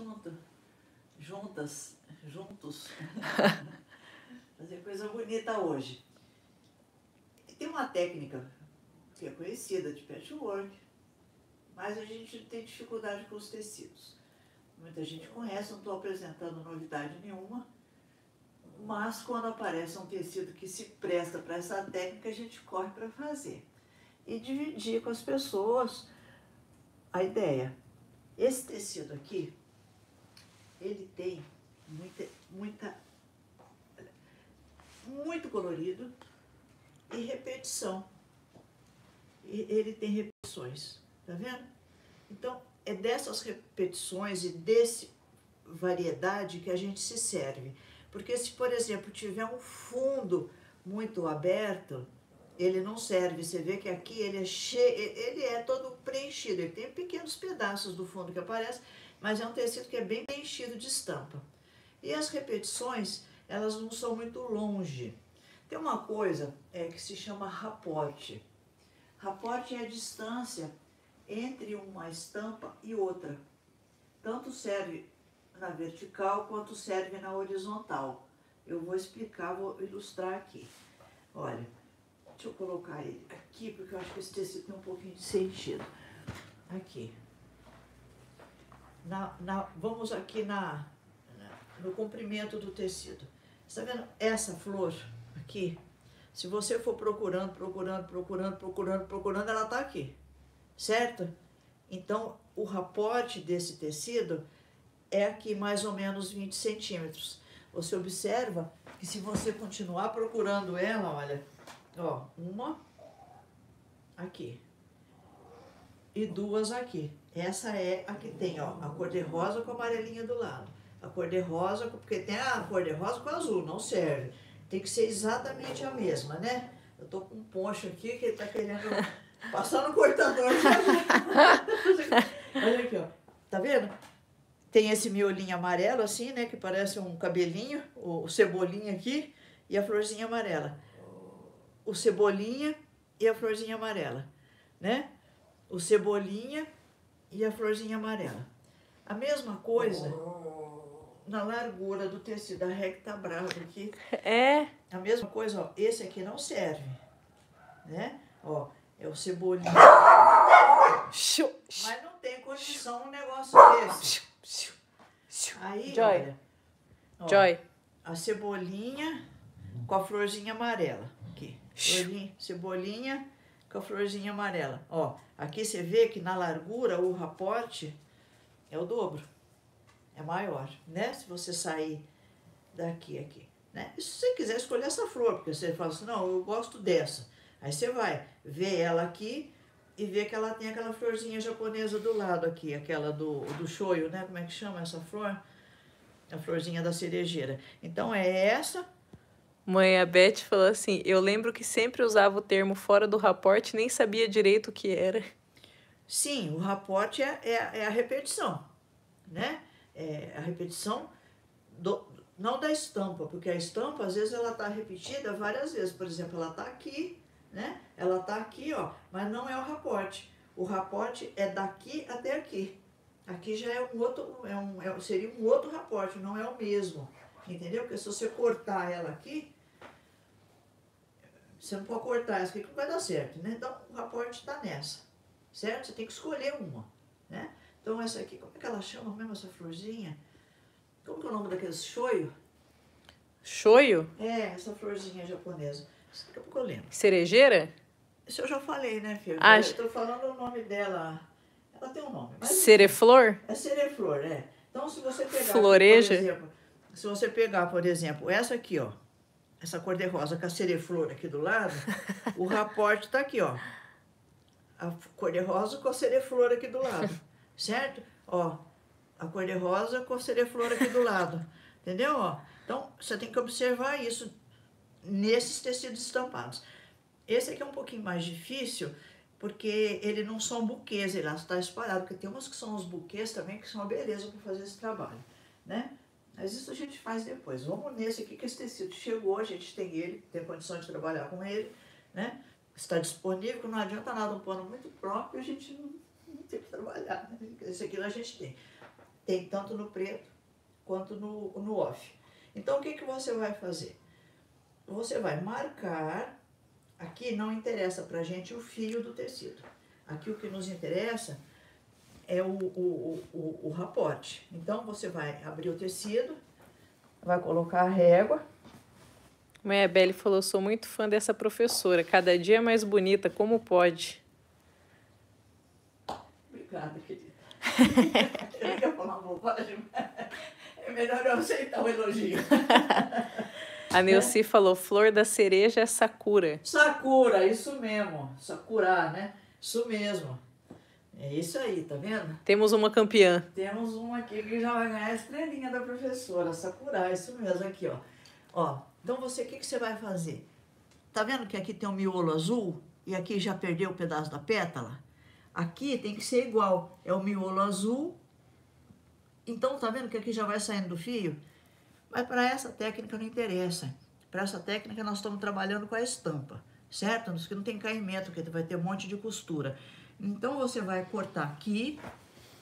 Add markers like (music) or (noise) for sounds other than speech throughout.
junto, juntas, juntos, (laughs) fazer coisa bonita hoje. E tem uma técnica que é conhecida de patchwork, mas a gente tem dificuldade com os tecidos. Muita gente conhece, não estou apresentando novidade nenhuma, mas quando aparece um tecido que se presta para essa técnica, a gente corre para fazer. E dividir com as pessoas a ideia. Esse tecido aqui, ele tem muita, muita, muito colorido e repetição. E ele tem repetições, tá vendo? Então, é dessas repetições e desse variedade que a gente se serve. Porque se, por exemplo, tiver um fundo muito aberto, ele não serve. Você vê que aqui ele é cheio, ele é todo preenchido. Ele tem pequenos pedaços do fundo que aparecem, mas é um tecido que é bem preenchido de estampa. E as repetições, elas não são muito longe. Tem uma coisa é, que se chama rapote. Rapote é a distância entre uma estampa e outra. Tanto serve na vertical quanto serve na horizontal. Eu vou explicar, vou ilustrar aqui. Olha, deixa eu colocar ele aqui, porque eu acho que esse tecido tem um pouquinho de sentido. Aqui. Na, na, vamos aqui na, no comprimento do tecido. Está vendo essa flor aqui? Se você for procurando, procurando, procurando, procurando, procurando, ela está aqui certo? Então, o raporte desse tecido é aqui mais ou menos 20 centímetros. Você observa que se você continuar procurando ela, olha, ó, uma aqui e duas aqui. Essa é a que tem, ó, a cor de rosa com a amarelinha do lado. A cor de rosa, porque tem a cor de rosa com azul, não serve. Tem que ser exatamente a mesma, né? Eu tô com um poncho aqui que ele tá querendo (laughs) Passar no cortador. (laughs) Olha aqui, ó. Tá vendo? Tem esse miolinho amarelo assim, né? Que parece um cabelinho, o cebolinha aqui e a florzinha amarela. O cebolinha e a florzinha amarela, né? O cebolinha e a florzinha amarela. A mesma coisa na largura do tecido, a recta brava aqui. É. A mesma coisa, ó. Esse aqui não serve, né? Ó, é o cebolinha. Mas não tem condição um negócio desse. Aí, Joy. olha. ó, Joy. A cebolinha com a florzinha amarela. Aqui. Florzinha, cebolinha com a florzinha amarela. Ó, aqui você vê que na largura o raporte é o dobro. É maior, né? Se você sair daqui, aqui. Né? E se você quiser escolher essa flor, porque você fala assim, não, eu gosto dessa. Aí você vai ver ela aqui e ver que ela tem aquela florzinha japonesa do lado aqui, aquela do, do shoyu, né? Como é que chama essa flor? A florzinha da cerejeira. Então é essa. Mãe, a Beth falou assim: eu lembro que sempre usava o termo fora do raporte, nem sabia direito o que era. Sim, o raporte é, é, é a repetição, né? É a repetição do, não da estampa, porque a estampa às vezes ela está repetida várias vezes. Por exemplo, ela está aqui, né? Ela está aqui, ó, mas não é o raporte. O raporte é daqui até aqui. Aqui já é um outro, é um, é, seria um outro raporte, não é o mesmo. Entendeu? Porque se você cortar ela aqui, você não pode cortar essa aqui que não vai dar certo, né? Então o raporte está nessa, certo? Você tem que escolher uma, né? Então essa aqui, como é que ela chama mesmo essa florzinha? Como que é o nome daqueles shoyu? Shoyu? É, essa florzinha japonesa. Daqui a pouco eu lembro. Cerejeira? Isso eu já falei, né, filho? Ah, eu estou falando o nome dela. Ela tem um nome. Mas Cereflor? é cereflor, é. Então, se você pegar. Floreja. Por exemplo, se você pegar, por exemplo, essa aqui, ó. Essa cor de rosa com a cereflor aqui do lado, o (laughs) raporte tá aqui, ó. A cor de rosa com a cereflor aqui do lado. (laughs) Certo? Ó. A cor de rosa com a cereflor aqui do lado. Entendeu? Ó. Então, você tem que observar isso nesses tecidos estampados. Esse aqui é um pouquinho mais difícil, porque ele não são buquês, ele está espalhado, porque tem umas que são os buquês também, que são uma beleza para fazer esse trabalho, né? Mas isso a gente faz depois. Vamos nesse aqui, que esse tecido chegou, a gente tem ele, tem condições de trabalhar com ele, né? Está disponível, não adianta nada um pano muito próprio, a gente não, não tem que trabalhar, né? Esse aqui a gente tem. Tem tanto no preto quanto no, no off. Então, o que, que você vai fazer? Você vai marcar, aqui não interessa pra gente o fio do tecido. Aqui o que nos interessa é o, o, o, o rapote. Então, você vai abrir o tecido, vai colocar a régua, Mãe Abel falou: sou muito fã dessa professora, cada dia é mais bonita, como pode? Obrigada, querida. eu ia falar uma bobagem, mas é melhor eu aceitar o elogio. A Neuci falou: flor da cereja é Sakura. Sakura, isso mesmo. Sakura, né? Isso mesmo. É isso aí, tá vendo? Temos uma campeã. Temos uma aqui que já vai ganhar a estrelinha da professora, Sakura, isso mesmo, aqui, ó. Ó, então você, o que, que você vai fazer? Tá vendo que aqui tem um miolo azul e aqui já perdeu o pedaço da pétala? Aqui tem que ser igual, é o miolo azul. Então, tá vendo que aqui já vai saindo do fio? Mas para essa técnica não interessa. Para essa técnica nós estamos trabalhando com a estampa, certo? Que não tem caimento, que vai ter um monte de costura. Então você vai cortar aqui,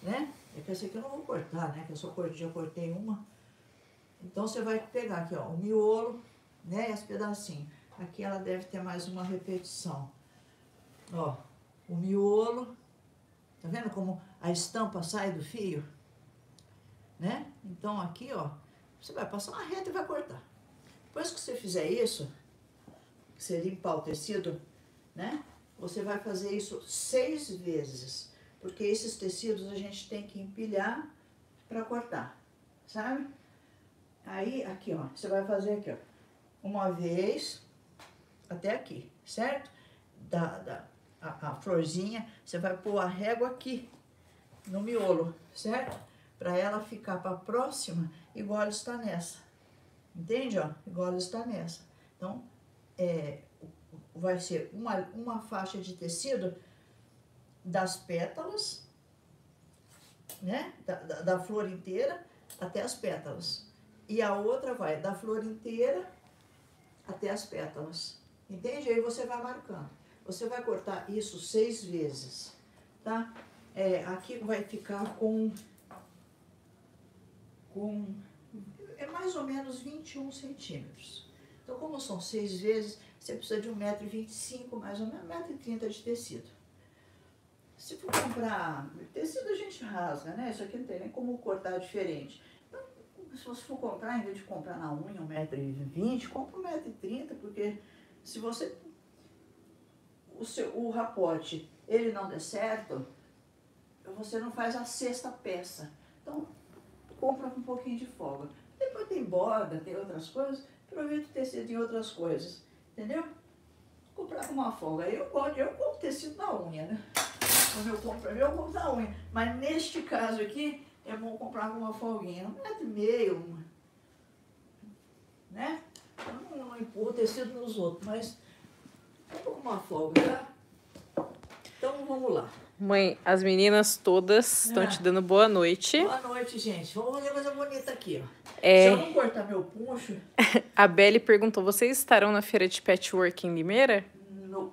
né? É que essa aqui eu não vou cortar, né? Que eu só cortei, já cortei uma. Então você vai pegar aqui, ó, o miolo, né? E as pedacinhos. Aqui ela deve ter mais uma repetição. Ó, o miolo. Tá vendo como a estampa sai do fio? Né? Então aqui, ó, você vai passar uma reta e vai cortar. Depois que você fizer isso, você limpar o tecido, né? Você vai fazer isso seis vezes, porque esses tecidos a gente tem que empilhar para cortar, sabe? Aí, aqui, ó, você vai fazer aqui, ó, uma vez até aqui, certo? Da, da, a, a florzinha, você vai pôr a régua aqui, no miolo, certo? Para ela ficar para a próxima, igual está nessa. Entende, ó? Igual está nessa. Então, é, vai ser uma, uma faixa de tecido das pétalas, né? Da, da, da, flor inteira até as pétalas. E a outra vai da flor inteira até as pétalas. Entende? Aí você vai marcando. Você vai cortar isso seis vezes, tá? É, aqui vai ficar com, com é mais ou menos 21 centímetros. Então, como são seis vezes, você precisa de 1,25m, mais ou menos 1,30m de tecido. Se for comprar tecido, a gente rasga, né? Isso aqui não tem nem como cortar diferente. Então, se você for comprar, em vez de comprar na unha 1,20m, compra 1,30m, porque se você... O, seu, o rapote, ele não der certo, você não faz a sexta peça. Então, compra com um pouquinho de folga. Depois tem borda, tem outras coisas, aproveita o tecido em outras coisas. Entendeu? Comprar com uma folga. Eu gosto, eu compro tecido na unha, né? Quando eu compro eu compro na unha. Mas neste caso aqui, é bom comprar com uma folguinha. Um metro e meio, né? Eu não, não empurro tecido nos outros, mas compro com uma folga, tá? Então vamos lá. Mãe, as meninas todas estão te dando boa noite. Boa noite, gente. Vamos fazer coisa bonita aqui, ó. É... Se eu não cortar meu puncho. (laughs) A Belle perguntou: vocês estarão na feira de patchwork em Limeira? Não.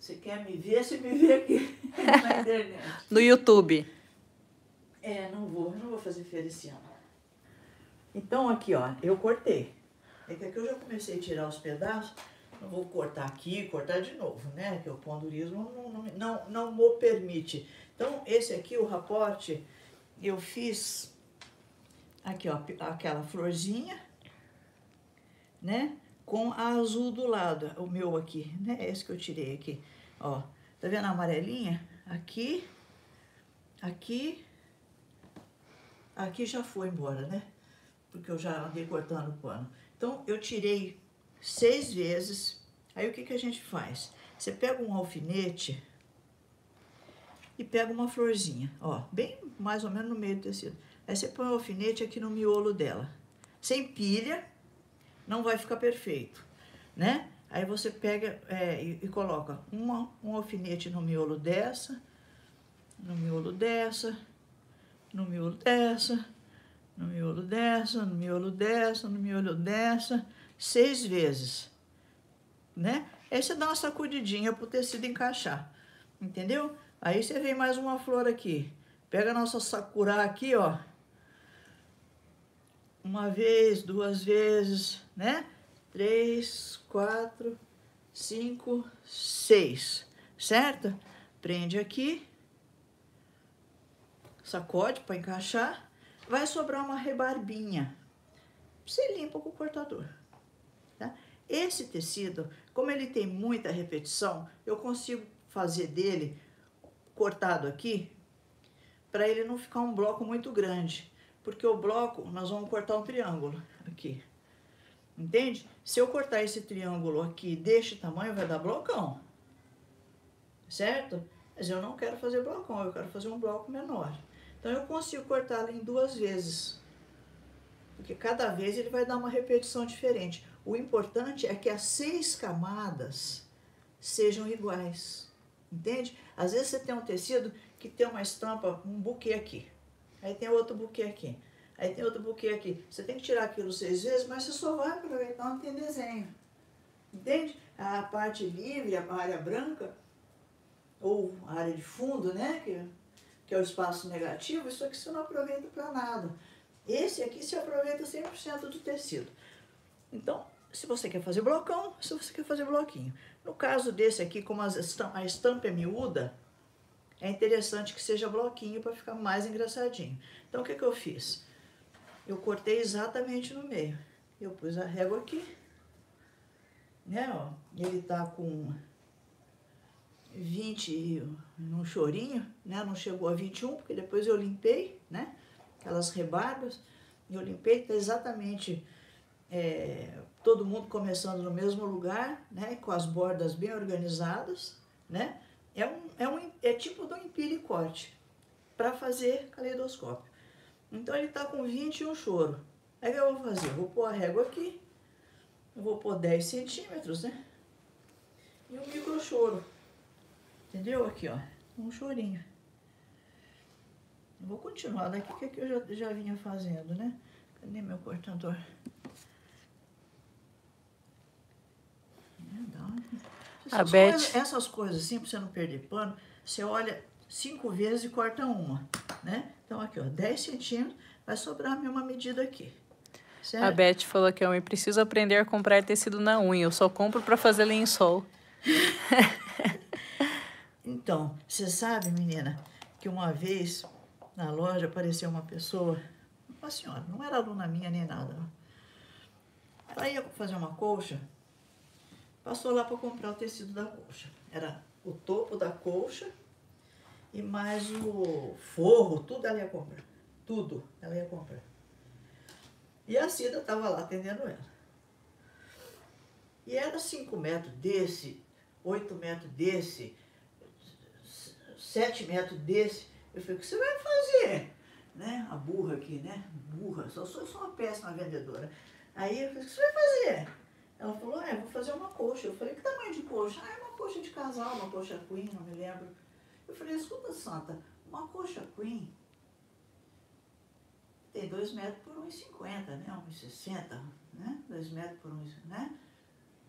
Você quer me ver? Você me vê aqui (laughs) na internet. No YouTube. É, não vou, não vou fazer feira esse ano. Então, aqui, ó, eu cortei. É que aqui eu já comecei a tirar os pedaços. Vou cortar aqui, cortar de novo, né? Que o pondurismo não, não, não, não me permite. Então, esse aqui, o raporte, eu fiz Aqui, ó, aquela florzinha, né? Com a azul do lado, o meu aqui, né? Esse que eu tirei aqui, ó. Tá vendo a amarelinha? Aqui, aqui, aqui já foi embora, né? Porque eu já andei cortando o pano. Então, eu tirei seis vezes. Aí, o que que a gente faz? Você pega um alfinete e pega uma florzinha, ó, bem mais ou menos no meio do tecido. Aí você põe o alfinete aqui no miolo dela. Sem pilha, não vai ficar perfeito, né? Aí você pega é, e, e, coloca uma, um alfinete no miolo dessa, no miolo dessa, no miolo dessa, no miolo dessa, no miolo dessa, no miolo dessa, seis vezes, né? Aí você dá uma sacudidinha para o tecido encaixar, entendeu? Aí você vem mais uma flor aqui, Pega a nossa sakura aqui, ó. Uma vez, duas vezes, né? Três, quatro, cinco, seis, certo? Prende aqui, sacode para encaixar, vai sobrar uma rebarbinha. Você limpa com o cortador. Esse tecido, como ele tem muita repetição, eu consigo fazer dele cortado aqui para ele não ficar um bloco muito grande. Porque o bloco, nós vamos cortar um triângulo aqui. Entende? Se eu cortar esse triângulo aqui deste tamanho, vai dar blocão. Certo? Mas eu não quero fazer blocão, eu quero fazer um bloco menor. Então eu consigo cortar em duas vezes. Porque cada vez ele vai dar uma repetição diferente. O importante é que as seis camadas sejam iguais. Entende? Às vezes você tem um tecido que tem uma estampa, um buquê aqui. Aí tem outro buquê aqui. Aí tem outro buquê aqui. Você tem que tirar aquilo seis vezes, mas você só vai aproveitar onde tem desenho. Entende? A parte livre, a área branca, ou a área de fundo, né? Que, que é o espaço negativo, isso aqui você não aproveita para nada. Esse aqui se aproveita 100% do tecido. Então, se você quer fazer blocão, se você quer fazer bloquinho. No caso desse aqui, como a estampa é miúda, é interessante que seja bloquinho para ficar mais engraçadinho. Então, o que, que eu fiz? Eu cortei exatamente no meio. Eu pus a régua aqui, né, ó. Ele tá com 20 num chorinho, né, não chegou a 21, porque depois eu limpei, né, aquelas rebarbas, eu limpei, tá exatamente é, todo mundo começando no mesmo lugar, né, com as bordas bem organizadas, né, é, um, é, um, é tipo do empiricote para fazer caleidoscópio. Então ele está com 21 choro. Aí o que eu vou fazer? Vou pôr a régua aqui, vou pôr 10 centímetros, né? E um micro choro. Entendeu? Aqui, ó, um chorinho. Vou continuar daqui, que aqui eu já, já vinha fazendo, né? Cadê meu cortador? Essas, a Beth... coisas, essas coisas assim, pra você não perder pano, você olha cinco vezes e corta uma, né? Então aqui, ó, 10 centímetros, vai sobrar a mesma medida aqui. Certo? A Beth falou que eu preciso aprender a comprar tecido na unha, eu só compro para fazer lençol. (laughs) então, você sabe, menina, que uma vez na loja apareceu uma pessoa, uma senhora, não era aluna minha nem nada. Ela ia fazer uma colcha Passou lá para comprar o tecido da colcha. Era o topo da colcha e mais o forro, tudo ela ia comprar. Tudo ela ia comprar. E a Cida estava lá atendendo ela. E era 5 metros desse, 8 metros desse, 7 metros desse. Eu falei, o que você vai fazer? Né? A burra aqui, né? Burra, só sou, sou uma péssima vendedora. Aí eu falei, o que você vai fazer? Ela falou, é, vou fazer uma coxa. Eu falei, que tamanho de coxa? Ah, é uma coxa de casal, uma coxa queen, não me lembro. Eu falei, escuta, Santa, uma coxa queen tem 2 metros por 1,50, né? 1,60, né? 2 metros por 1, né?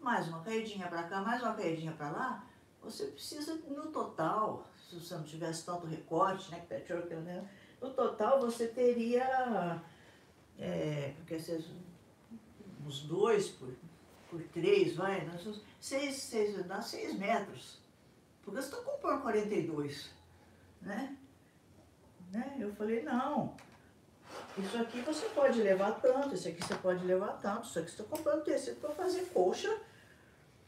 Mais uma caidinha para cá, mais uma caidinha para lá. Você precisa, no total, se você não tivesse tanto recorte, né? Patchwork, né? No total, você teria, é, porque vocês, uns dois por por três, vai, nós somos seis, seis, dá seis metros. Porque você está comprando 42, né? né? Eu falei, não, isso aqui você pode levar tanto, isso aqui você pode levar tanto, isso aqui você está comprando tecido para fazer coxa,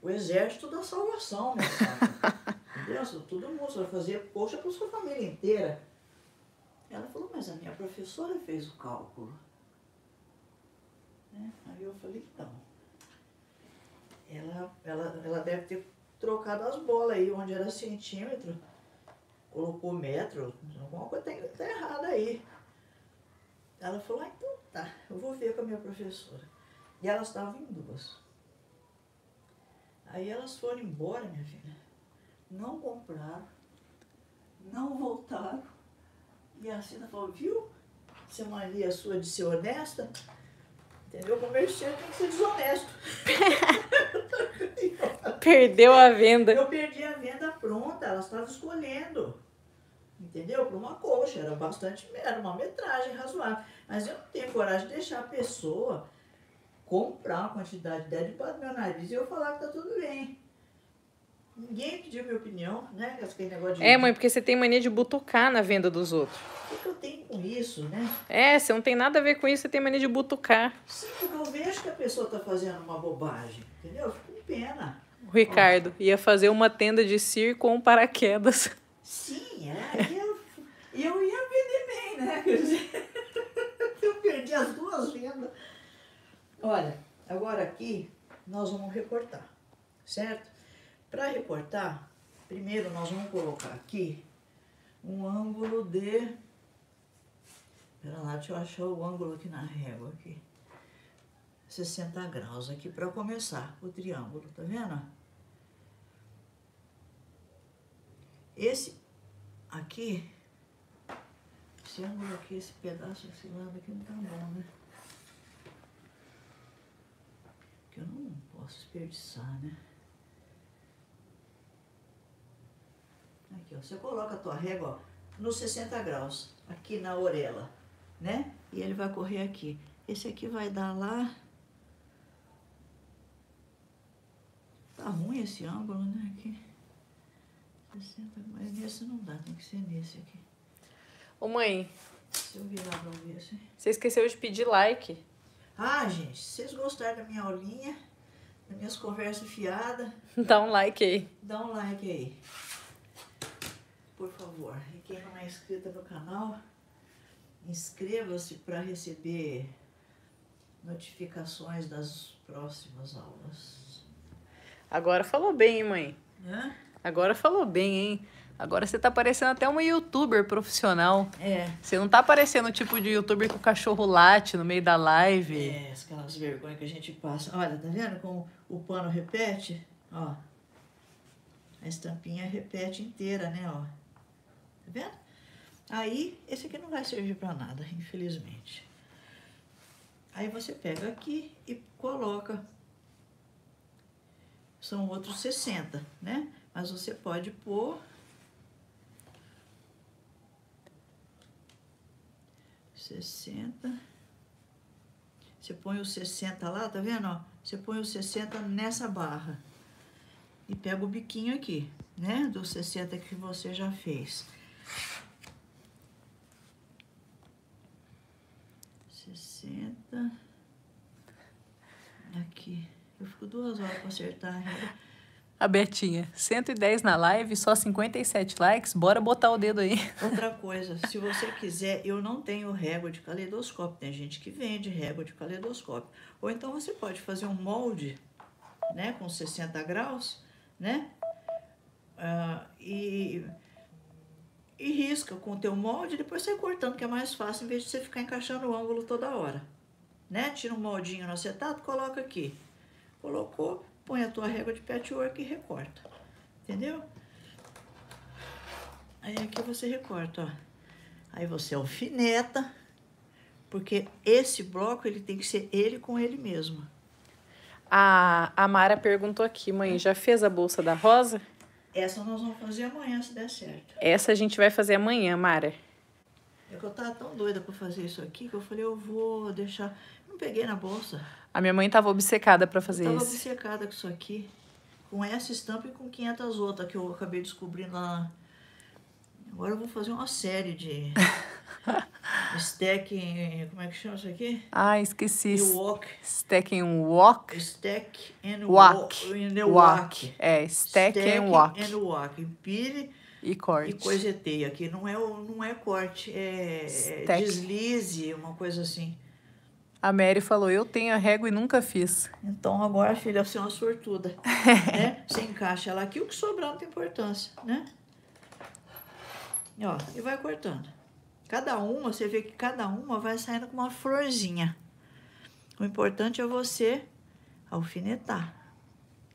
o exército da salvação, né? (laughs) Entendeu? Todo mundo, você vai fazer coxa para sua família inteira. Ela falou, mas a minha professora fez o cálculo. Né? Aí eu falei, então, ela, ela, ela deve ter trocado as bolas aí, onde era centímetro, colocou metro, alguma coisa tá, tá errada aí. Ela falou, ah, então tá, eu vou ver com a minha professora. E elas estavam em duas. Aí elas foram embora, minha filha. Não compraram, não voltaram. E a Cida falou, viu? Você é mania sua de ser honesta, Entendeu? O comerciante tem que ser desonesto. (laughs) Perdeu a venda. Eu perdi a venda pronta, elas estavam escolhendo. Entendeu? Para uma coxa, era bastante, era uma metragem razoável. Mas eu não tenho coragem de deixar a pessoa comprar uma quantidade dela de meu nariz e eu falar que tá tudo bem. Ninguém pediu minha opinião, né? Aquele negócio de... É, mãe, porque você tem mania de butucar na venda dos outros. O que, que eu tenho com isso, né? É, você não tem nada a ver com isso, você tem mania de butucar. Sim, porque eu vejo que a pessoa tá fazendo uma bobagem, entendeu? Eu fico com pena. O Ricardo Ó. ia fazer uma tenda de circo com paraquedas. Sim, é. E eu, eu ia vender bem, né? (laughs) Eu perdi as duas vendas. Olha, agora aqui nós vamos recortar, certo? Para recortar, primeiro nós vamos colocar aqui um ângulo de... Pera lá, deixa eu achar o ângulo aqui na régua aqui. 60 graus aqui para começar o triângulo, tá vendo? Esse aqui, esse ângulo aqui, esse pedaço, esse lado aqui não tá bom, né? Que eu não posso desperdiçar, né? Aqui, ó. Você coloca a tua régua ó, nos 60 graus, aqui na orelha, né? E ele vai correr aqui. Esse aqui vai dar lá... Tá ruim esse ângulo, né? Aqui. 60, mas nesse não dá, tem que ser nesse aqui. Ô mãe. Se eu virar pra ver assim. Você esqueceu de pedir like. Ah, gente, se vocês gostaram da minha aulinha, das minhas conversas fiadas. (laughs) Dá um like aí. Dá um like aí por favor. E quem não é inscrito no canal, inscreva-se para receber notificações das próximas aulas. Agora falou bem, hein, mãe? Hã? Agora falou bem, hein? Agora você tá parecendo até uma youtuber profissional. É. Você não tá parecendo o tipo de youtuber que o cachorro late no meio da live. É, aquelas vergonhas que a gente passa. Olha, tá vendo como o pano repete? Ó. A estampinha repete inteira, né, ó. Tá vendo? Aí, esse aqui não vai servir para nada, infelizmente. Aí você pega aqui e coloca. São outros 60, né? Mas você pode pôr... Sessenta. Você põe os 60 lá, tá vendo? Ó? Você põe os 60 nessa barra. E pega o biquinho aqui, né? Dos 60 que você já fez. Sessenta. Aqui. Eu fico duas horas para acertar a régua. A Betinha, 110 na live, só 57 likes, bora botar o dedo aí. Outra coisa, se você quiser, eu não tenho régua de caleidoscópio, tem gente que vende régua de caleidoscópio. Ou então você pode fazer um molde, né, com 60 graus, né, uh, e e risca com o teu molde depois sai cortando, que é mais fácil, em vez de você ficar encaixando o ângulo toda hora. Né? Tira um moldinho no acetato, coloca aqui. Colocou, põe a tua régua de patchwork e recorta. Entendeu? Aí aqui você recorta, ó. Aí você alfineta, porque esse bloco ele tem que ser ele com ele mesmo. A, a Mara perguntou aqui, mãe, já fez a bolsa da rosa? Essa nós vamos fazer amanhã, se der certo. Essa a gente vai fazer amanhã, Mara. É que eu tava tão doida pra fazer isso aqui que eu falei, eu vou deixar. Não peguei na bolsa. A minha mãe tava obcecada pra fazer eu tava isso. Tava obcecada com isso aqui. Com essa estampa e com 500 outras que eu acabei descobrindo lá. Agora eu vou fazer uma série de. (laughs) Stack, como é que chama isso aqui? Ah, esqueci. E walk. Stack and walk. Stack and walk. walk. And walk. É, stack, stack and walk. and walk. Empire e corte. E coiseteia aqui. Não é, não é corte, é stack. deslize, uma coisa assim. A Mary falou, eu tenho a régua e nunca fiz. Então agora, filha, você é uma sortuda. (laughs) né? Você encaixa ela aqui, o que sobrar não tem importância, né? Ó, e vai cortando. Cada uma, você vê que cada uma vai saindo com uma florzinha. O importante é você alfinetar.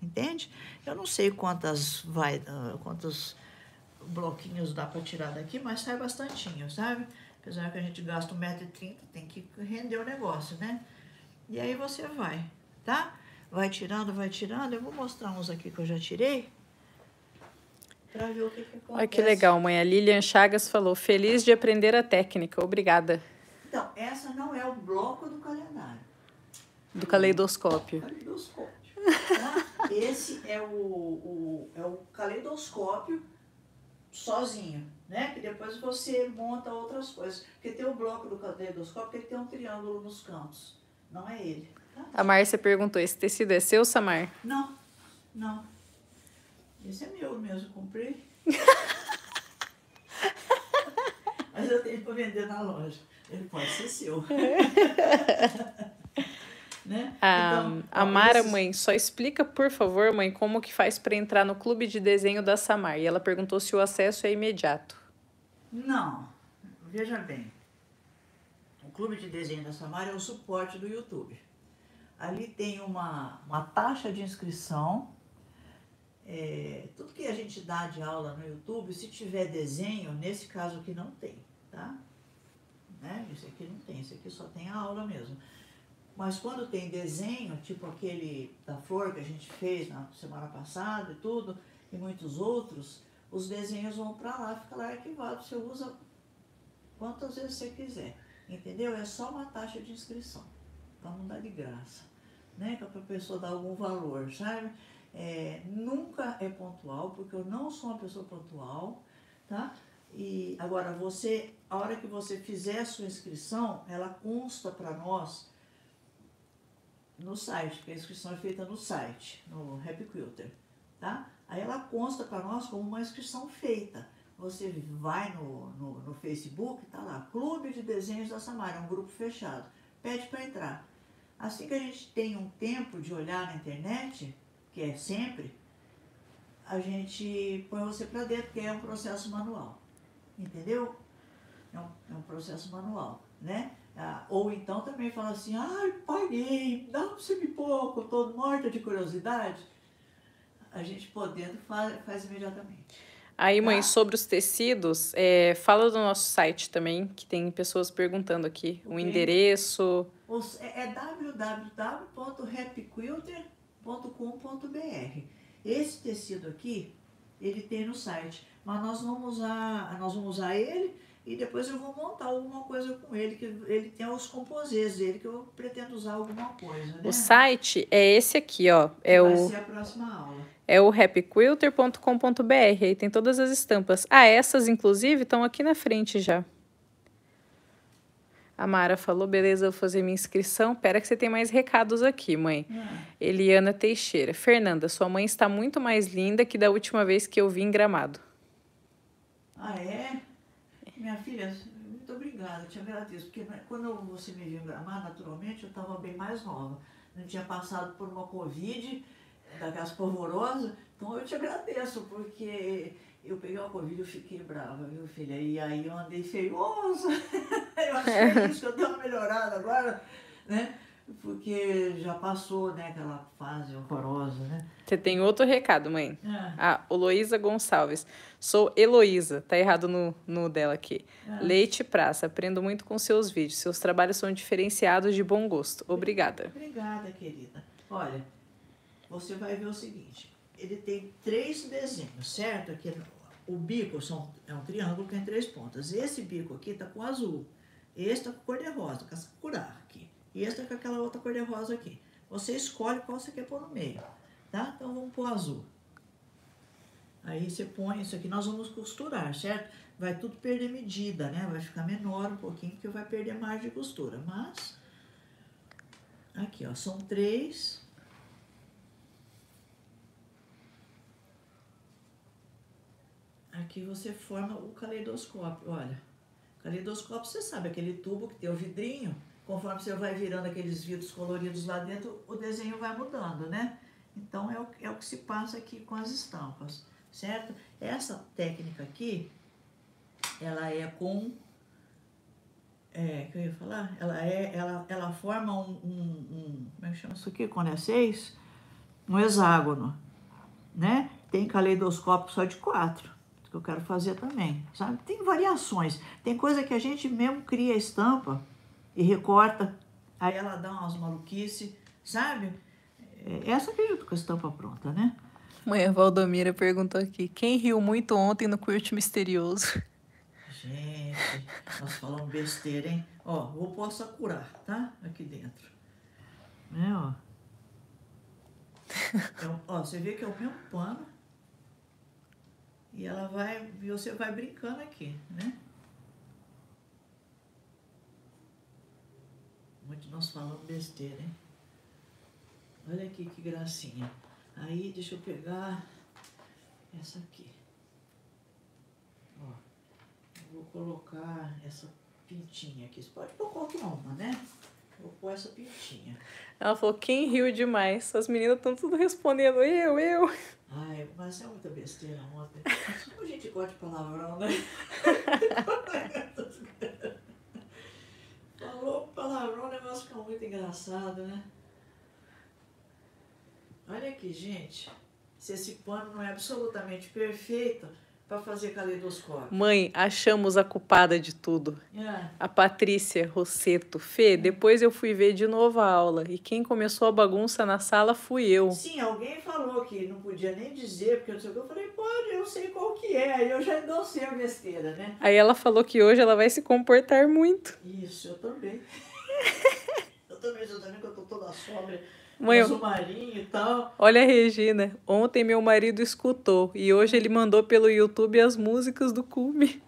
Entende? Eu não sei quantas vai, ah, quantos bloquinhos dá para tirar daqui, mas sai bastantinho, sabe? Apesar que a gente gasta 1,30m, tem que render o negócio, né? E aí você vai, tá? Vai tirando, vai tirando. Eu vou mostrar uns aqui que eu já tirei. Para ver o que, que acontece. Olha que legal, mãe. A Lilian Chagas falou: feliz de aprender a técnica. Obrigada. Então, essa não é o bloco do calendário. Do caleidoscópio. Caleidoscópio. tá? Esse é o, o, é o caleidoscópio sozinho, né? Que depois você monta outras coisas. Porque tem o bloco do caleidoscópio que ele tem um triângulo nos cantos. Não é ele. Tá? A Márcia perguntou: esse tecido é seu, Samar? Não, não. Esse é meu mesmo, comprei. (laughs) Mas eu tenho para vender na loja. Ele pode ser seu. (laughs) né? A, Então, a Mara, esses- mãe, só explica, por favor, mãe, como que faz para entrar no clube de desenho da Samar. E ela perguntou se o acesso é imediato. Não, veja bem. O Clube de Desenho da Samara é o suporte do YouTube. Ali tem uma, uma taxa de inscrição. É, tudo que a gente dá de aula no YouTube, se tiver desenho, nesse caso aqui não tem, tá? Né? Esse aqui não tem, esse aqui só tem a aula mesmo. Mas quando tem desenho, tipo aquele da flor que a gente fez na semana passada e tudo, e muitos outros, os desenhos vão para lá, fica lá arquivado. Você usa quantas vezes você quiser. Entendeu? É só uma taxa de inscrição. Para não dar de graça. Né? Para a pessoa dar algum valor, sabe? É, nunca é pontual, porque eu não sou uma pessoa pontual, tá? E agora você, a hora que você fizer a sua inscrição, ela consta para nós no site, porque a inscrição é feita no site, no Happy Quilter, tá? Aí ela consta para nós como uma inscrição feita. Você vai no, no, no Facebook, tá lá, Clube de Desenhos da Samara, um grupo fechado. Pede para entrar. Assim que a gente tem um tempo de olhar na internet, que é sempre, a gente põe você para dentro, porque é um processo manual. Entendeu? É um, é um processo manual, né? Ah, ou então também fala assim, ai, paguei, dá pra você me pôr, que eu tô morta de curiosidade. A gente podendo faz, faz imediatamente. Aí, mãe, Tá. sobre os tecidos, é, fala do nosso site também, que tem pessoas perguntando aqui. O endereço. Os- É é www.happyquilter.com.br. Esse tecido aqui, ele tem no site, mas nós vamos usar, nós vamos usar ele e depois eu vou montar alguma coisa com ele, que ele tem os composês dele, que eu pretendo usar alguma coisa, né? O site é esse aqui, ó. É Vai o, ser a próxima aula. é o happyquilter.com.br. Aí tem todas as estampas. Ah, essas, inclusive, estão aqui na frente já. A Mara falou, beleza, vou fazer minha inscrição. Pera que você tem mais recados aqui, mãe. Ah, Eliana Teixeira. Fernanda, sua mãe está muito mais linda que da última vez que eu vi em Gramado. Ah, é? Minha filha, muito obrigada, eu te agradeço, porque quando você me viu em Gramado, naturalmente, eu estava bem mais nova. Não tinha passado por uma Covid, daquelas polvorosas, então eu te agradeço, porque eu peguei uma Covid e fiquei brava, viu, filha? E aí eu andei feiosa. (laughs) eu acho que é isso que eu dei uma melhorada agora, né? Porque já passou, né, aquela fase horrorosa, né? Você tem outro recado, mãe. Ah, Ah, Heloísa Gonçalves. Sou Heloísa, tá errado no, no dela aqui. ah. Leite Praça, aprendo muito com seus vídeos. Seus trabalhos são diferenciados de bom gosto. Obrigada. Obrigada, querida. Olha, você vai ver o seguinte: ele tem três desenhos, certo? Aqui, o bico são, é um triângulo que tem três pontas. Esse bico aqui tá com azul. Esse tá com cor de rosa, com essa curá aqui. E esse tá com aquela outra cor de rosa aqui. Você escolhe qual você quer pôr no meio, tá? Então vamos pôr azul. Aí você põe isso aqui, nós vamos costurar, certo? Vai tudo perder medida, né? Vai ficar menor um pouquinho, porque vai perder margem de costura. Mas Aqui, ó, são três. Aqui você forma o caleidoscópio, olha. Caleidoscópio, você sabe, aquele tubo que tem o vidrinho, conforme você vai virando aqueles vidros coloridos lá dentro, o desenho vai mudando, né? Então é o, é o que se passa aqui com as estampas, certo? Essa técnica aqui, ela é com é, que eu ia falar? Ela, é, ela, ela forma um, um, um- Como é que chama isso aqui? Quando é seis? Um hexágono. Né? Tem caleidoscópio só de quatro. Que eu quero fazer também. Sabe? Tem variações. Tem coisa que a gente mesmo cria a estampa e recorta. Aí ela dá umas maluquices, sabe? É, Essa eu tô com a estampa pronta, né? Mãe, a Valdomira perguntou aqui: quem riu muito ontem no Curte Misterioso? Gente, nós falamos besteira, hein? Ó, vou posso curar, tá? Aqui dentro. Né, ó. (laughs) É ó, você vê que é o mesmo pano. E ela vai, e você vai brincando aqui, né? Muito nós falamos besteira, hein? Olha aqui que gracinha. Aí, deixa eu pegar essa aqui. Ó, vou colocar essa pintinha aqui. Você pode pôr qualquer uma, né? Vou pôr essa pintinha. Ela falou: quem riu demais? As meninas estão tudo respondendo: eu, eu. Ai, mas é muita besteira ontem. Como (laughs) a gente gosta de palavrão, né? (laughs) Falou palavrão, o negócio fica muito engraçado, né? Olha aqui, gente. Se esse pano não é absolutamente perfeito para fazer caleidoscópio. Mãe, achamos a culpada de tudo. É. A Patrícia Rosseto. Fê, depois eu fui ver de novo a aula. E quem começou a bagunça na sala fui eu. Sim, alguém falou que não podia nem dizer, porque eu sei. Eu falei, pode, eu sei qual que é. Aí eu já endossei a besteira, né? Aí ela falou que hoje ela vai se comportar muito. Isso, eu também. (laughs) eu também, eu também, que eu tô toda sobra. Mãe, eu- marinho e tal. Olha a Regina. Ontem meu marido escutou e hoje ele mandou pelo YouTube as músicas do Cume.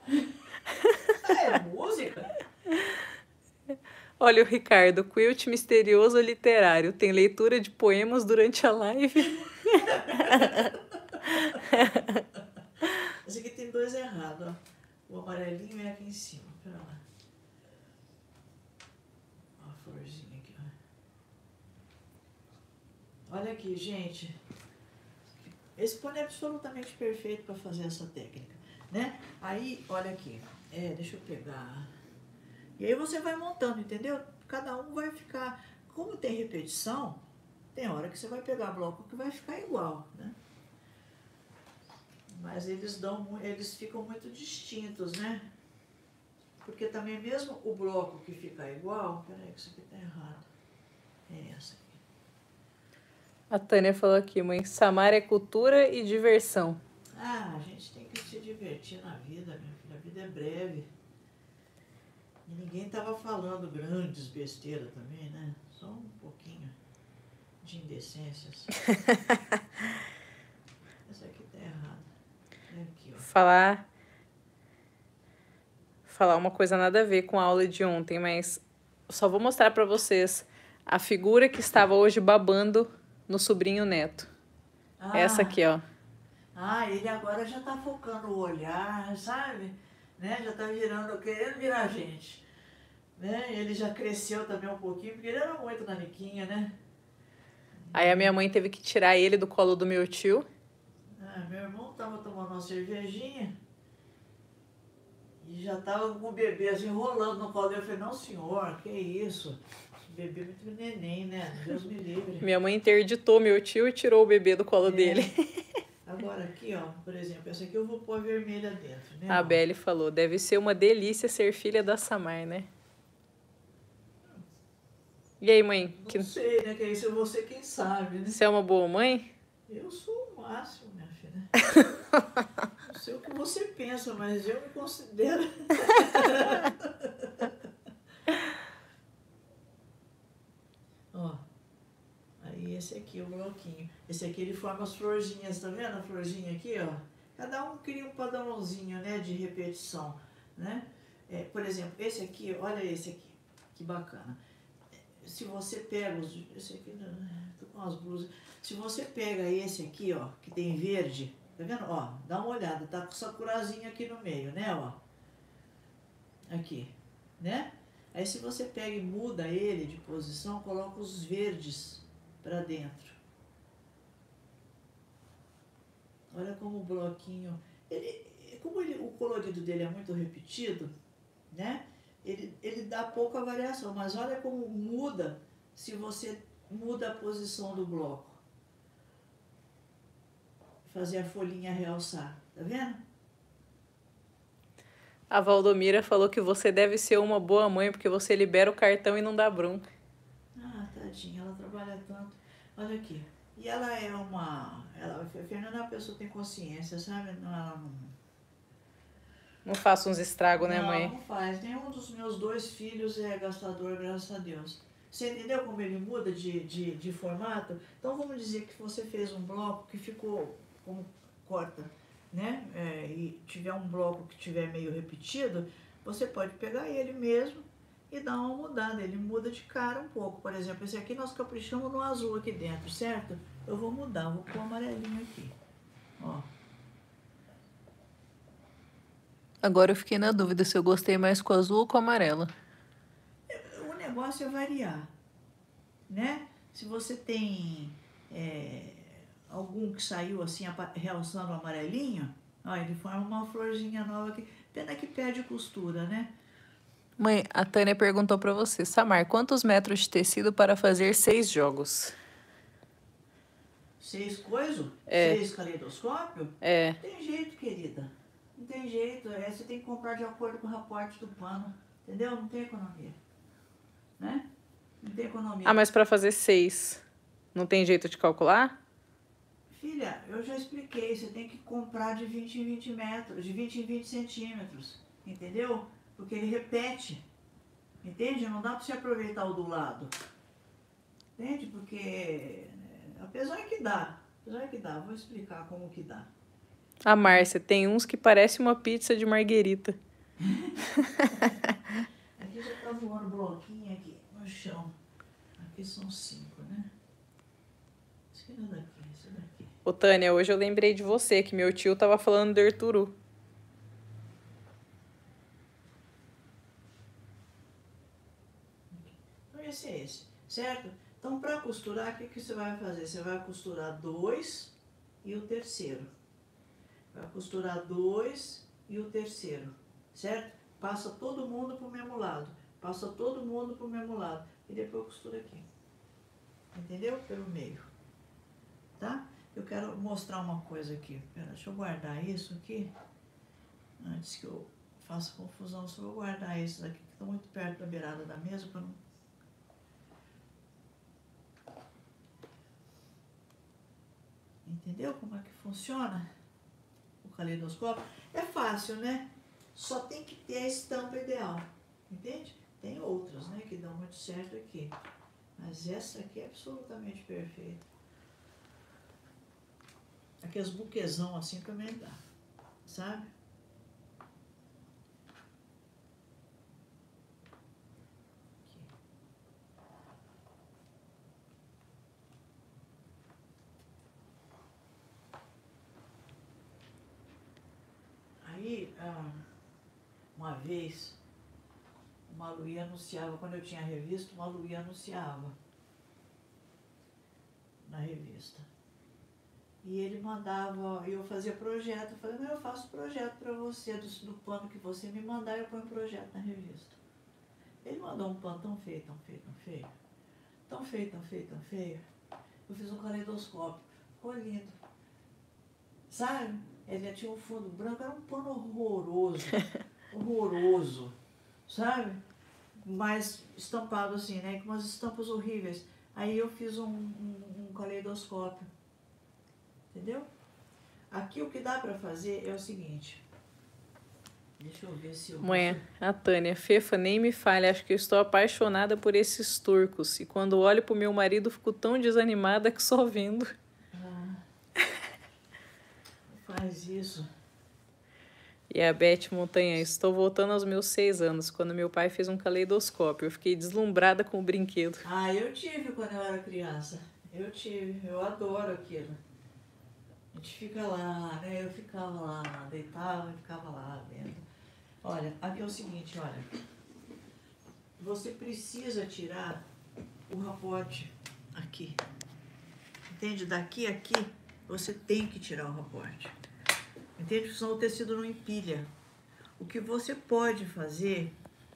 Ah, é música? Olha o Ricardo, quilt misterioso literário. Tem leitura de poemas durante a live. Esse aqui tem dois errados, ó. O amarelinho é aqui em cima. Pera lá. Ó, a florzinha aqui, ó. Olha aqui, gente. Esse pano é absolutamente perfeito para fazer essa técnica, né? Aí, olha aqui. É, deixa eu pegar. E aí você vai montando, entendeu? Cada um vai ficar. Como tem repetição, tem hora que você vai pegar bloco que vai ficar igual, né? Mas eles dão, eles ficam muito distintos, né? Porque também mesmo o bloco que fica igual, peraí que isso aqui tá errado. É essa aqui. A Tânia falou aqui, mãe. Samar é cultura e diversão. Ah, a gente tem que se divertir na vida, minha filha. A vida é breve. E ninguém tava falando grandes besteiras também, né? Só um pouquinho de indecências. (laughs) Essa aqui tá errada. É aqui, ó. Falar. Falar uma coisa nada a ver com a aula de ontem, mas só vou mostrar pra vocês a figura que estava hoje babando no sobrinho neto. Ah, Essa aqui, ó. Ah, ele agora já tá focando o olhar, sabe? Né? Já tá virando, querendo virar gente. Né? Ele já cresceu também um pouquinho, porque ele era muito naniquinha, né? Aí a minha mãe teve que tirar ele do colo do meu tio. Ah, meu irmão tava tomando uma cervejinha e já tava com o bebê assim, rolando no colo. Eu falei, não senhor, que isso? Bebê é muito neném, né? Deus me livre. Minha mãe interditou meu tio e tirou o bebê do colo É. dele. Agora aqui, ó, por exemplo, essa aqui eu vou pôr a vermelha dentro, né? A? Belle falou: deve ser uma delícia ser filha da Samar, né? E aí, mãe? Que... Não sei, né? Que isso é você quem sabe, né? Você é uma boa mãe? Eu sou o máximo, minha filha. (laughs) Não sei o que você pensa, mas eu me considero. (laughs) Ó, aí esse aqui, o bloquinho. Esse aqui ele forma as florzinhas, tá vendo a florzinha aqui, ó? Cada um cria um padrãozinho, né, de repetição, né? É, por exemplo, esse aqui, olha esse aqui, que bacana. Se você pega os, esse aqui, não, tô com as blusas. Se você pega esse aqui, ó, que tem verde, tá vendo? Ó, dá uma olhada, tá com sakurazinho aqui no meio, né, ó. Aqui, né? Aí se você pega e muda ele de posição, coloca os verdes para dentro. Olha como o bloquinho, ele, como ele, o colorido dele é muito repetido, né? Ele, ele dá pouca variação, mas olha como muda se você muda a posição do bloco. Fazer a folhinha realçar, tá vendo? A Valdomira falou que você deve ser uma boa mãe porque você libera o cartão e não dá bronca. Tadinha, ela trabalha tanto. Olha aqui. E ela é uma. Ela, a Fernanda é uma pessoa que tem consciência, sabe? Não, ela não, Não faça uns estragos, né, não, mãe? não faz. Nenhum dos meus dois filhos é gastador, graças a Deus. Você entendeu como ele muda de, de, de formato? Então vamos dizer que você fez um bloco que ficou como corta, né? É, e tiver um bloco que tiver meio repetido, você pode pegar ele mesmo e dar uma mudada. Ele muda de cara um pouco. Por exemplo, esse aqui nós caprichamos no azul aqui dentro, certo? Eu vou mudar, vou pôr o amarelinho aqui. Ó. Agora eu fiquei na dúvida se eu gostei mais com azul ou com amarelo. O negócio é variar, né? Se você tem é, algum que saiu assim, realçando o amarelinho, ó, ele forma uma florzinha nova aqui. Pena que perde costura, né? Mãe, a Tânia perguntou pra você, Samar, quantos metros de tecido para fazer seis jogos? Seis coisas? É. Seis caleidoscópio? É, Não tem jeito, querida. Não tem jeito. É, você tem que comprar de acordo com o raporte do pano. Entendeu? Não tem economia. Né? Não tem economia. ah, mas para fazer seis, não tem jeito de calcular? Filha, eu já expliquei, você tem que comprar de 20 em 20 metros, de 20 em 20 centímetros, entendeu? Porque ele repete, entende? Não dá pra você aproveitar o do lado, entende? Porque, é, apesar que dá, apesar que dá, vou explicar como que dá. A Márcia, tem uns que parece uma pizza de marguerita. (laughs) Aqui já tá voando bloquinho aqui no chão, aqui são cinco, né? Não é daqui, esse é daqui. Ô, Tânia, hoje eu lembrei de você, que meu tio tava falando do Arturu. Esse, certo? Então para costurar, o que, que você vai fazer? Você vai costurar dois e o terceiro. Vai costurar dois e o terceiro, certo? Passa todo mundo pro mesmo lado. Passa todo mundo pro mesmo lado. E depois costura aqui. Entendeu? Pelo meio. Tá? Eu quero mostrar uma coisa aqui. Pera, deixa eu guardar isso aqui. Antes que eu faça confusão, só vou guardar esses aqui que estão muito perto da beirada da mesa para não Entendeu como é que funciona o caleidoscópio? É fácil, né? Só tem que ter a estampa ideal, entende? Tem outras, né, que dão muito certo aqui. Mas essa aqui é absolutamente perfeita. Aqueles buquezão assim também dá, sabe? Aqui. Aí, ah, uma vez, o Maluí anunciava, quando eu tinha revista, o Maluí anunciava na revista. E ele mandava, eu fazia projeto, eu falei, não, eu faço projeto para você, do, do pano que você me mandar, eu ponho projeto na revista. Ele mandou um pano tão feio, tão feio, tão feio, tão feio, tão feio, tão feio. Eu fiz um caleidoscópio, ficou lindo. Sabe? Ele tinha um fundo branco, era um pano horroroso, (laughs) horroroso, sabe? Mas estampado assim, né? Com umas estampas horríveis. Aí eu fiz um, um, um caleidoscópio, entendeu? Aqui o que dá pra fazer é o seguinte. Deixa eu ver se eu. Mãe, a Tânia, Fefa, nem me fale, acho que eu estou apaixonada por esses turcos. E quando olho pro meu marido, fico tão desanimada que só vendo. Ah, faz isso. E a Beth Montanha, estou voltando aos meus seis anos, quando meu pai fez um caleidoscópio. Eu fiquei deslumbrada com o brinquedo. Ah, eu tive quando eu era criança. Eu tive, eu adoro aquilo. A gente fica lá, né? Eu ficava lá, deitava e ficava lá vendo. Olha, aqui é o seguinte, olha. Você precisa tirar o rapote aqui. Entende? Daqui a aqui, você tem que tirar o rapote. Entende? Porque senão o tecido não empilha. O que você pode fazer,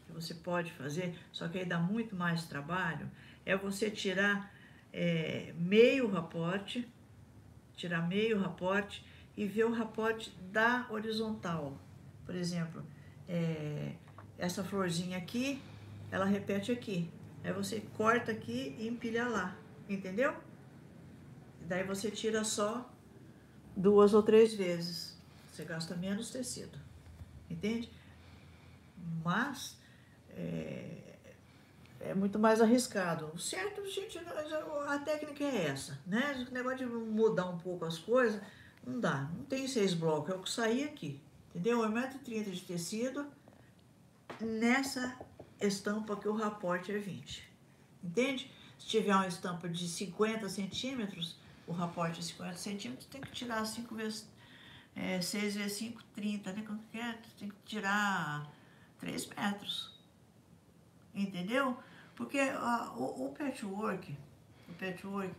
que você pode fazer, só que aí dá muito mais trabalho, é você tirar é, meio rapote, tirar meio rapote e ver o rapote da horizontal. Por exemplo, é, essa florzinha aqui, ela repete aqui. Aí você corta aqui e empilha lá, entendeu? Daí você tira só duas ou três vezes. Você gasta menos tecido. Entende? Mas é, é muito mais arriscado. O certo, gente, a técnica é essa, né? O negócio de mudar um pouco as coisas, não dá. Não tem seis blocos, é o que sair aqui. Entendeu? É 1,30m de tecido nessa estampa que o raporte é 20. Entende? Se tiver uma estampa de 50 centímetros, o raporte é 50 centímetros, tem que tirar 5 vezes, é, 6 vezes 5, 30, né? Quanto que é? Tem que tirar 3 metros. Entendeu? Porque ó, o, o patchwork, o patchwork,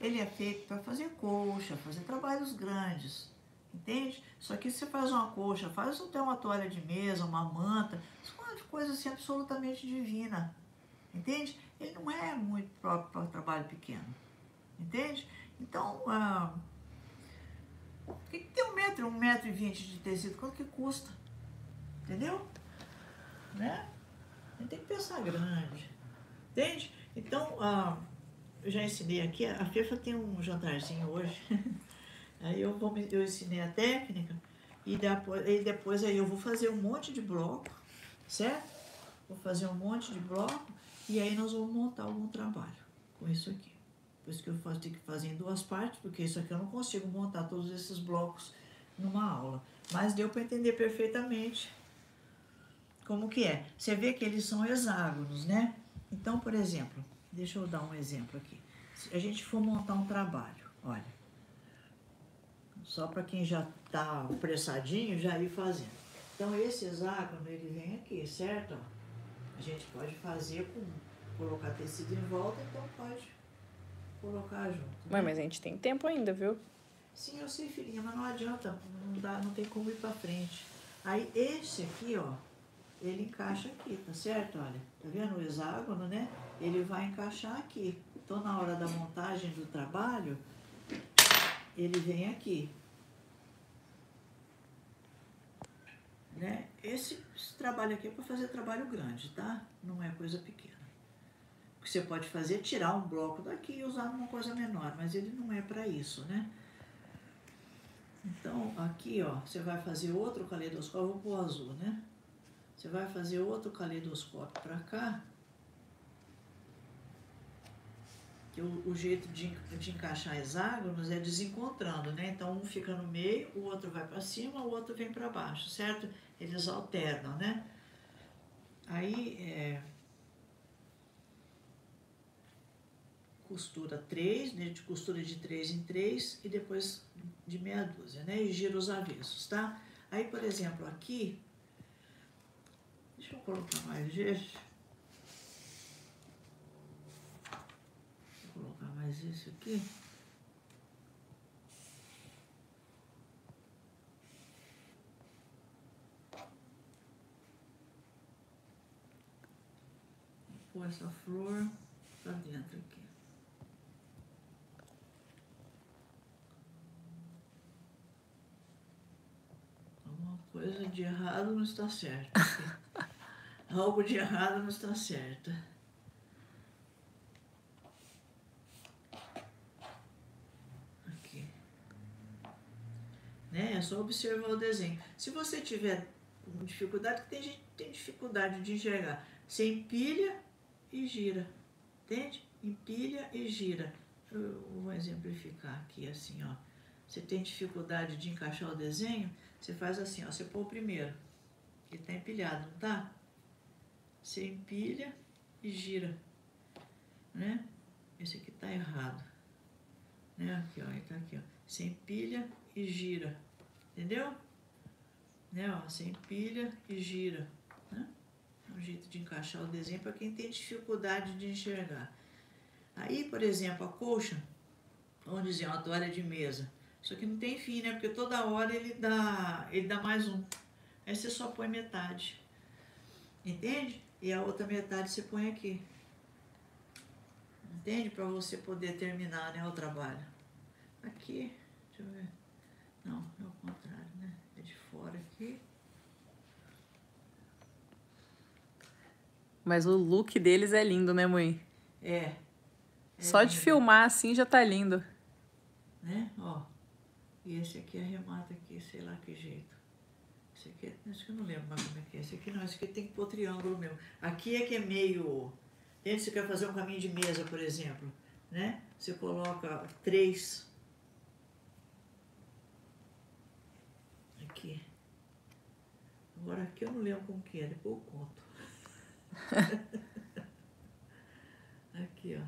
ele é feito para fazer colcha, fazer trabalhos grandes. Entende? Só que você faz uma colcha, faz até uma toalha de mesa, uma manta, isso é uma coisa assim absolutamente divina. Entende? Ele não é muito próprio para trabalho pequeno. Entende? Então, ah, o que, que tem um metro, um metro e vinte de tecido? Quanto que custa? Entendeu? Né? A gente tem que pensar grande. Entende? Então, ah, eu já ensinei aqui, a Fefa tem um jantarzinho hoje. (laughs) aí eu, vou, eu ensinei a técnica e depois, e depois aí eu vou fazer um monte de bloco, certo? Vou fazer um monte de bloco e aí nós vamos montar algum trabalho com isso aqui. Por isso que eu faço, tenho que fazer em duas partes, porque isso aqui eu não consigo montar todos esses blocos numa aula. Mas deu para entender perfeitamente como que é. Você vê que eles são hexágonos, né? Então, por exemplo, deixa eu dar um exemplo aqui. Se a gente for montar um trabalho, olha, só para quem já está apressadinho, já ir fazendo. Então, esse hexágono, ele vem aqui, certo? A gente pode fazer com, colocar tecido em volta, então pode colocar junto. Né? Mãe, mas a gente tem tempo ainda, viu? Sim, eu sei, filhinha, mas não adianta, não, dá, não tem como ir para frente. Aí, esse aqui, ó, ele encaixa aqui, tá certo? Olha, tá vendo o hexágono, né? Ele vai encaixar aqui. Então, na hora da montagem do trabalho, ele vem aqui. Né? Esse, esse trabalho aqui é para fazer trabalho grande, tá? Não é coisa pequena. Que você pode fazer é tirar um bloco daqui e usar uma coisa menor, mas ele não é para isso, né? Então, aqui, ó, você vai fazer outro caleidoscópio, vou pôr azul, né? Você vai fazer outro caleidoscópio para cá. Que o, o jeito de, de encaixar hexágonos é desencontrando, né? Então, um fica no meio, o outro vai para cima, o outro vem para baixo, certo? Eles alternam, né? Aí, é, costura três, né, de costura de três em três e depois de meia dúzia, né? E gira os avessos, tá? Aí, por exemplo, aqui Deixa eu colocar mais gesso. Vou colocar mais esse aqui. Vou pôr essa flor pra dentro aqui. Alguma coisa de errado não está certo. (laughs) algo de errado não está certo. Aqui. Né? É só observar o desenho. Se você tiver dificuldade, tem gente que tem dificuldade de enxergar. Você empilha e gira. Entende? Empilha e gira. Eu vou exemplificar aqui assim, ó. Você tem dificuldade de encaixar o desenho, você faz assim, ó. Você põe o primeiro. Ele tá empilhado, não tá? Você empilha e gira, né? Esse aqui tá errado, né? Aqui, ó, ele tá aqui, ó. Você empilha e gira, entendeu? Né, ó, você empilha e gira, né? É um jeito de encaixar o desenho para quem tem dificuldade de enxergar. Aí, por exemplo, a colcha, vamos dizer, uma toalha de mesa. Isso aqui não tem fim, né? Porque toda hora ele dá, ele dá mais um. Aí você só põe metade. Entende? e a outra metade você põe aqui. Entende? Para você poder terminar né, o trabalho. Aqui, deixa eu ver. Não, é o contrário, né? É de fora aqui. Mas o look deles é lindo, né, mãe? É. é Só lindo. de filmar assim já tá lindo. né? Ó. E esse aqui arremata aqui, sei lá que jeito. Esse aqui, acho que eu não lembro mais como é que é. Esse aqui não, esse aqui tem que pôr triângulo meu. Aqui é que é meio... Dentro você quer fazer um caminho de mesa, por exemplo, né? Você coloca três... Aqui. Agora aqui eu não lembro como que é, depois eu conto. (laughs) aqui, ó.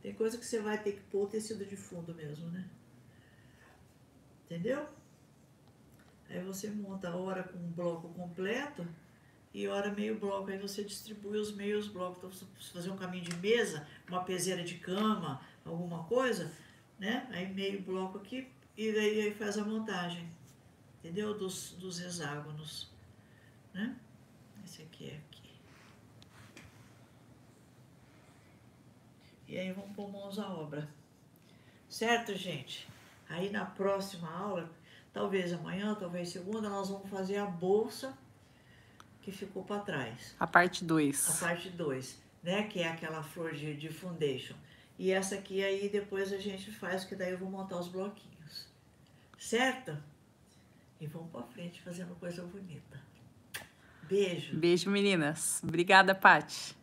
Tem coisa que você vai ter que pôr o tecido de fundo mesmo, né? Entendeu? Aí você monta a hora com um bloco completo e hora meio bloco. Aí você distribui os meios blocos. Então, se fazer um caminho de mesa, uma peseira de cama, alguma coisa, né? Aí meio bloco aqui e daí aí faz a montagem, entendeu? Dos, dos hexágonos, né? Esse aqui é aqui. E aí vamos pôr mãos à obra. Certo, gente? Aí na próxima aula, talvez amanhã, talvez segunda, nós vamos fazer a bolsa que ficou para trás. A parte 2. A parte 2, né? Que é aquela flor de, de foundation. E essa aqui aí depois a gente faz, que daí eu vou montar os bloquinhos. Certo? E vamos para frente fazendo coisa bonita. Beijo. Beijo, meninas. Obrigada, Paty.